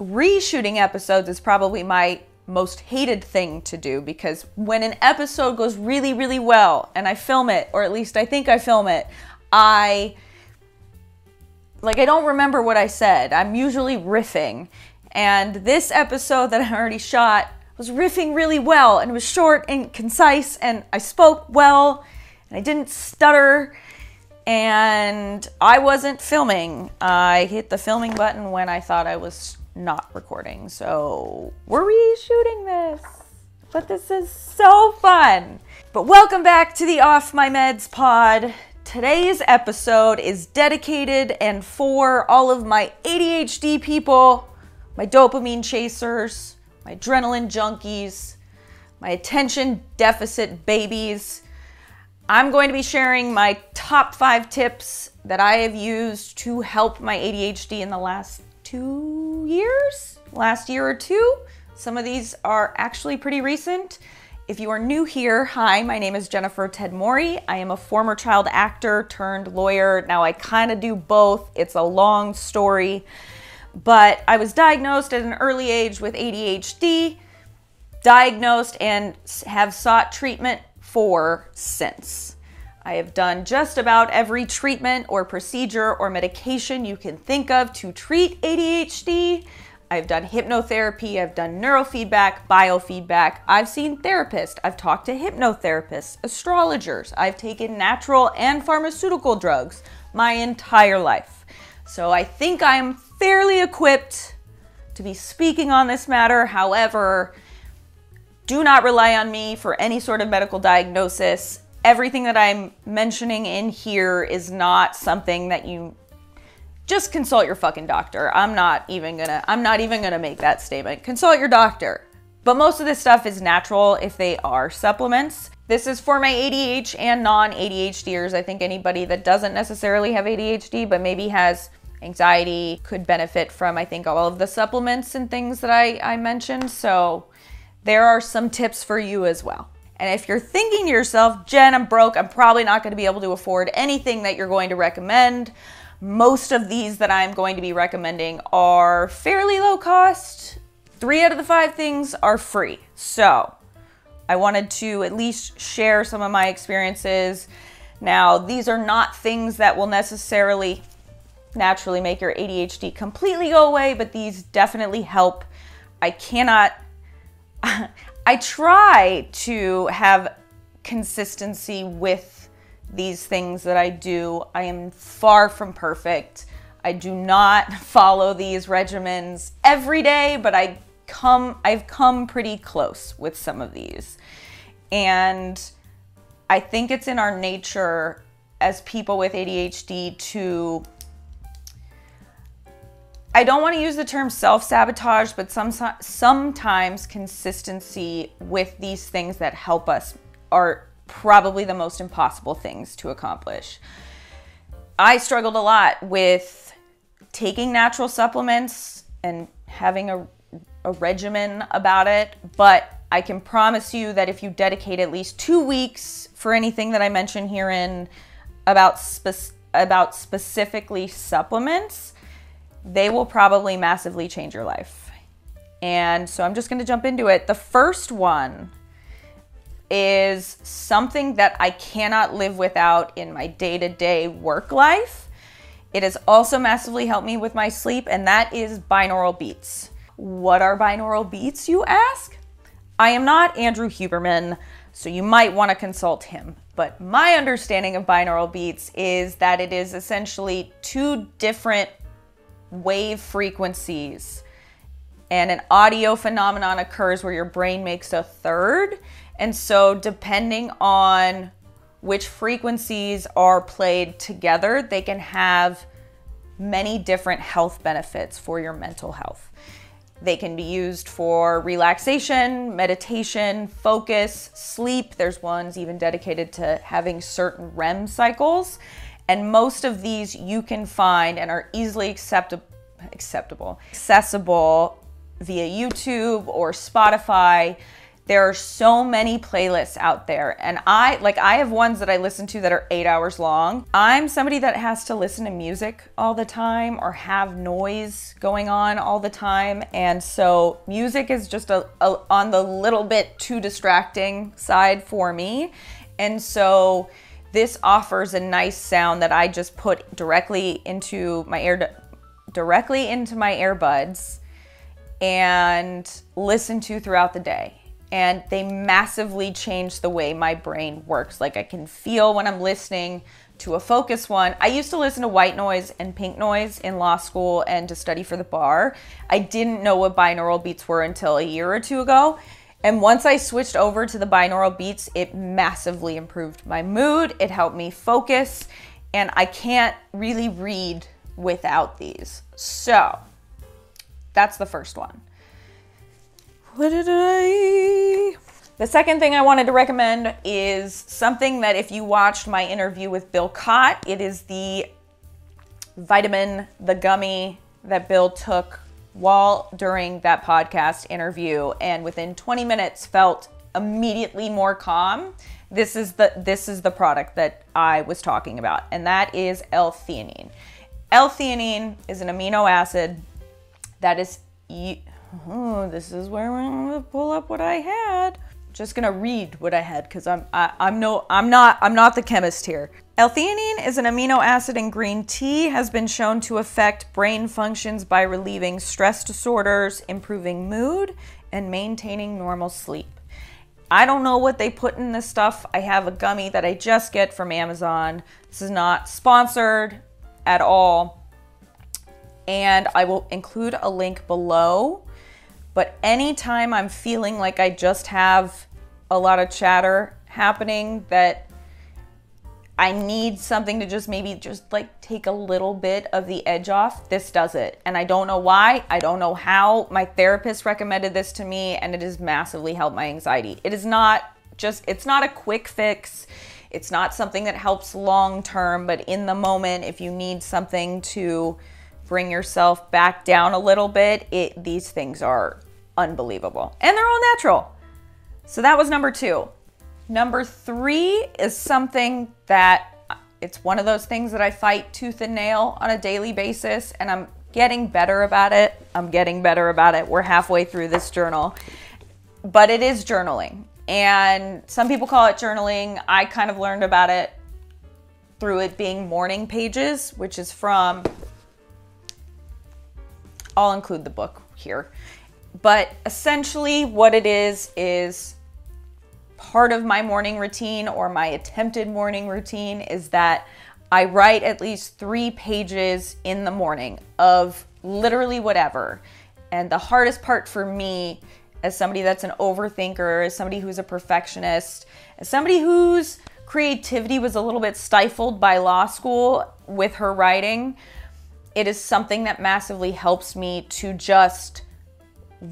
reshooting episodes is probably my most hated thing to do because when an episode goes really, really well and I film it, or at least I think I film it, I like I don't remember what I said. I'm usually riffing. And this episode that I already shot was riffing really well and it was short and concise and I spoke well and I didn't stutter and I wasn't filming. I hit the filming button when I thought I was not recording. So we're reshooting this. But this is so fun. But welcome back to the Off My Meds pod. Today's episode is dedicated and for all of my ADHD people, my dopamine chasers, my adrenaline junkies, my attention deficit babies. I'm going to be sharing my top five tips that I have used to help my ADHD in the last two years, last year or two. Some of these are actually pretty recent. If you are new here, hi, my name is Jennifer Tedmori. I am a former child actor turned lawyer. Now I kind of do both. It's a long story, but I was diagnosed at an early age with ADHD, diagnosed and have sought treatment for since. I have done just about every treatment or procedure or medication you can think of to treat ADHD. I've done hypnotherapy, I've done neurofeedback, biofeedback, I've seen therapists, I've talked to hypnotherapists, astrologers, I've taken natural and pharmaceutical drugs my entire life. So I think I'm fairly equipped to be speaking on this matter. However, do not rely on me for any sort of medical diagnosis. Everything that I'm mentioning in here is not something that you just consult your fucking doctor. I'm not even gonna I'm not even gonna make that statement. Consult your doctor. But most of this stuff is natural if they are supplements. This is for my ADH and non-ADHDers. I think anybody that doesn't necessarily have ADHD but maybe has anxiety could benefit from I think all of the supplements and things that I, I mentioned. So there are some tips for you as well. And if you're thinking to yourself, Jen, I'm broke, I'm probably not going to be able to afford anything that you're going to recommend. Most of these that I'm going to be recommending are fairly low cost. Three out of the five things are free. So I wanted to at least share some of my experiences. Now, these are not things that will necessarily naturally make your ADHD completely go away, but these definitely help. I cannot, I try to have consistency with these things that I do. I am far from perfect. I do not follow these regimens every day, but I come I've come pretty close with some of these. And I think it's in our nature as people with ADHD to I don't want to use the term self-sabotage, but some, sometimes consistency with these things that help us are probably the most impossible things to accomplish. I struggled a lot with taking natural supplements and having a, a regimen about it, but I can promise you that if you dedicate at least two weeks for anything that I mention herein about spe- about specifically supplements, they will probably massively change your life. And so I'm just going to jump into it. The first one is something that I cannot live without in my day to day work life. It has also massively helped me with my sleep, and that is binaural beats. What are binaural beats, you ask? I am not Andrew Huberman, so you might want to consult him. But my understanding of binaural beats is that it is essentially two different wave frequencies, and an audio phenomenon occurs where your brain makes a third and so, depending on which frequencies are played together, they can have many different health benefits for your mental health. They can be used for relaxation, meditation, focus, sleep. There's ones even dedicated to having certain REM cycles. And most of these you can find and are easily acceptable, acceptable, accessible via YouTube or Spotify. There are so many playlists out there, and I like I have ones that I listen to that are eight hours long. I'm somebody that has to listen to music all the time or have noise going on all the time, and so music is just a, a on the little bit too distracting side for me, and so this offers a nice sound that I just put directly into my ear directly into my earbuds and listen to throughout the day and they massively change the way my brain works. Like I can feel when I'm listening to a focus one. I used to listen to white noise and pink noise in law school and to study for the bar. I didn't know what binaural beats were until a year or two ago. And once I switched over to the binaural beats, it massively improved my mood. It helped me focus, and I can't really read without these. So that's the first one. What did I? The second thing I wanted to recommend is something that if you watched my interview with Bill Cott, it is the vitamin, the gummy that Bill took while during that podcast interview and within 20 minutes felt immediately more calm. This is the this is the product that I was talking about and that is L-theanine. L-theanine is an amino acid that is oh, this is where I'm gonna pull up what I had. Just gonna read what I had because I'm I, am i am no I'm not I'm not the chemist here. L-theanine is an amino acid in green tea, has been shown to affect brain functions by relieving stress disorders, improving mood, and maintaining normal sleep. I don't know what they put in this stuff. I have a gummy that I just get from Amazon. This is not sponsored at all. And I will include a link below but anytime I'm feeling like I just have a lot of chatter happening that I need something to just maybe just like take a little bit of the edge off, this does it. And I don't know why, I don't know how. My therapist recommended this to me and it has massively helped my anxiety. It is not just, it's not a quick fix. It's not something that helps long term, but in the moment, if you need something to bring yourself back down a little bit, it these things are unbelievable. And they're all natural. So that was number 2. Number 3 is something that uh, it's one of those things that I fight tooth and nail on a daily basis and I'm getting better about it. I'm getting better about it. We're halfway through this journal. But it is journaling. And some people call it journaling. I kind of learned about it through it being morning pages, which is from I'll include the book here. But essentially, what it is is part of my morning routine or my attempted morning routine is that I write at least three pages in the morning of literally whatever. And the hardest part for me, as somebody that's an overthinker, as somebody who's a perfectionist, as somebody whose creativity was a little bit stifled by law school with her writing, it is something that massively helps me to just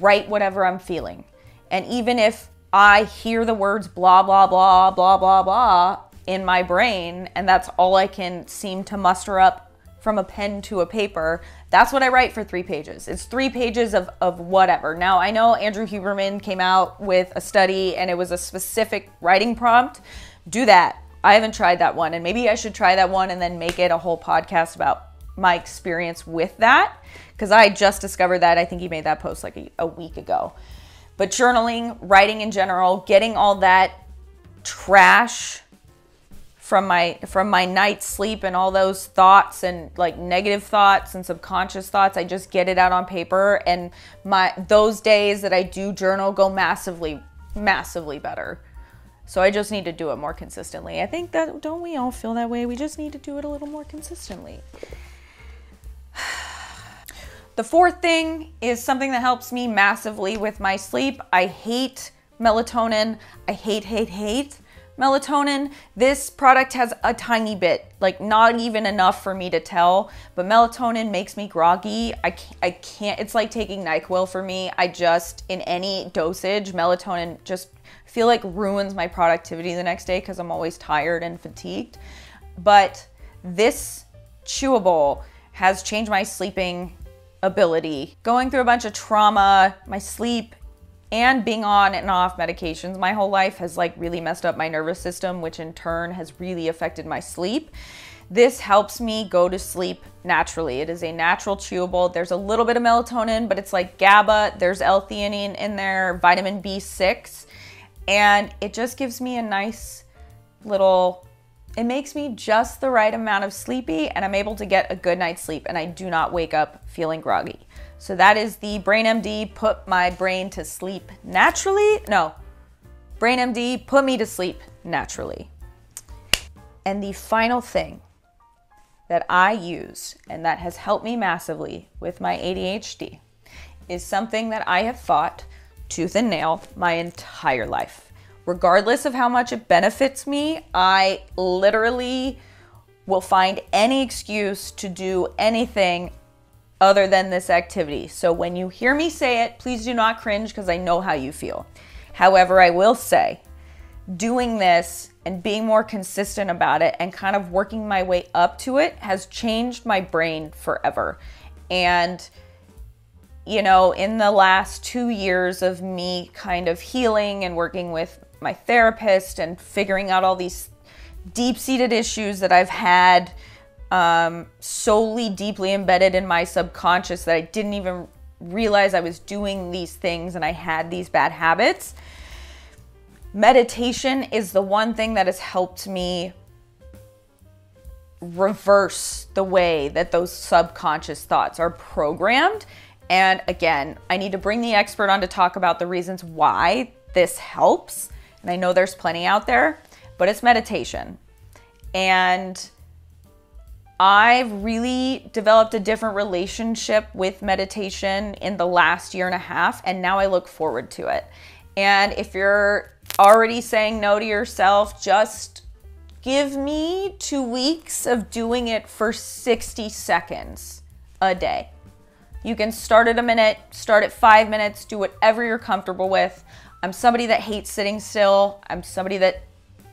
write whatever I'm feeling. And even if I hear the words blah, blah, blah, blah, blah, blah in my brain, and that's all I can seem to muster up from a pen to a paper, that's what I write for three pages. It's three pages of, of whatever. Now, I know Andrew Huberman came out with a study and it was a specific writing prompt. Do that. I haven't tried that one, and maybe I should try that one and then make it a whole podcast about my experience with that because I just discovered that. I think he made that post like a, a week ago. But journaling, writing in general, getting all that trash from my from my night's sleep and all those thoughts and like negative thoughts and subconscious thoughts i just get it out on paper and my those days that i do journal go massively massively better so i just need to do it more consistently i think that don't we all feel that way we just need to do it a little more consistently the fourth thing is something that helps me massively with my sleep. I hate melatonin. I hate, hate, hate melatonin. This product has a tiny bit, like not even enough for me to tell, but melatonin makes me groggy. I can't, I can't it's like taking NyQuil for me. I just, in any dosage, melatonin just feel like ruins my productivity the next day because I'm always tired and fatigued. But this chewable has changed my sleeping ability. Going through a bunch of trauma, my sleep and being on and off medications my whole life has like really messed up my nervous system, which in turn has really affected my sleep. This helps me go to sleep naturally. It is a natural chewable. There's a little bit of melatonin, but it's like GABA. There's L-theanine in there, vitamin B6, and it just gives me a nice little it makes me just the right amount of sleepy and I'm able to get a good night's sleep and I do not wake up feeling groggy. So that is the Brain MD put my brain to sleep naturally. No, Brain MD put me to sleep naturally. And the final thing that I use and that has helped me massively with my ADHD is something that I have fought tooth and nail my entire life. Regardless of how much it benefits me, I literally will find any excuse to do anything other than this activity. So when you hear me say it, please do not cringe because I know how you feel. However, I will say doing this and being more consistent about it and kind of working my way up to it has changed my brain forever. And, you know, in the last two years of me kind of healing and working with my therapist and figuring out all these deep seated issues that I've had um, solely deeply embedded in my subconscious that I didn't even realize I was doing these things and I had these bad habits meditation is the one thing that has helped me reverse the way that those subconscious thoughts are programmed. And again, I need to bring the expert on to talk about the reasons why this helps. And I know there's plenty out there, but it's meditation. And I've really developed a different relationship with meditation in the last year and a half, and now I look forward to it. And if you're already saying no to yourself, just give me two weeks of doing it for 60 seconds a day. You can start at a minute, start at five minutes, do whatever you're comfortable with. I'm somebody that hates sitting still. I'm somebody that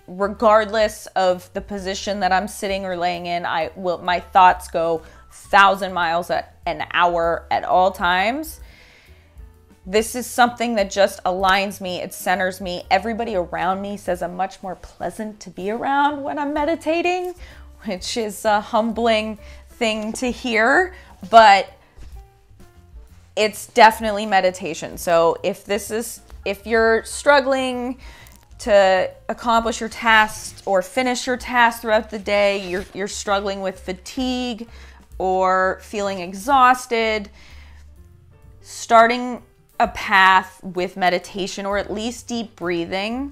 regardless of the position that I'm sitting or laying in, I will my thoughts go thousand miles at an hour at all times. This is something that just aligns me, it centers me. Everybody around me says I'm much more pleasant to be around when I'm meditating, which is a humbling thing to hear, but it's definitely meditation. So if this is if you're struggling to accomplish your tasks or finish your tasks throughout the day, you're you're struggling with fatigue or feeling exhausted, starting a path with meditation or at least deep breathing,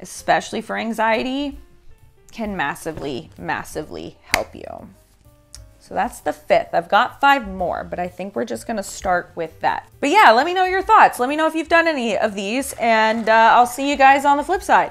especially for anxiety, can massively, massively help you. So that's the fifth. I've got five more, but I think we're just gonna start with that. But yeah, let me know your thoughts. Let me know if you've done any of these, and uh, I'll see you guys on the flip side.